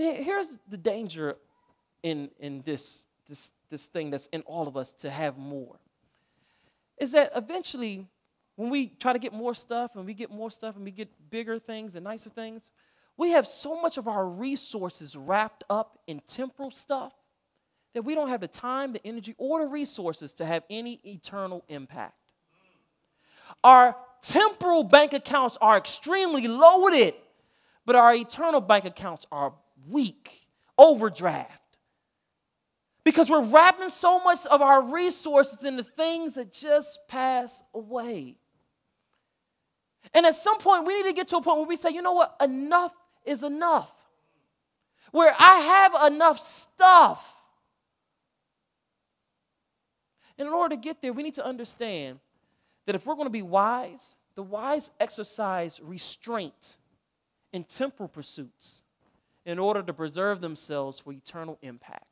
here's the danger in, in this, this, this thing that's in all of us to have more is that eventually, when we try to get more stuff and we get more stuff and we get bigger things and nicer things, we have so much of our resources wrapped up in temporal stuff that we don't have the time, the energy, or the resources to have any eternal impact. Our temporal bank accounts are extremely loaded, but our eternal bank accounts are weak, overdraft. Because we're wrapping so much of our resources in the things that just pass away. And at some point, we need to get to a point where we say, you know what? Enough is enough. Where I have enough stuff. And in order to get there, we need to understand that if we're going to be wise, the wise exercise restraint in temporal pursuits in order to preserve themselves for eternal impact.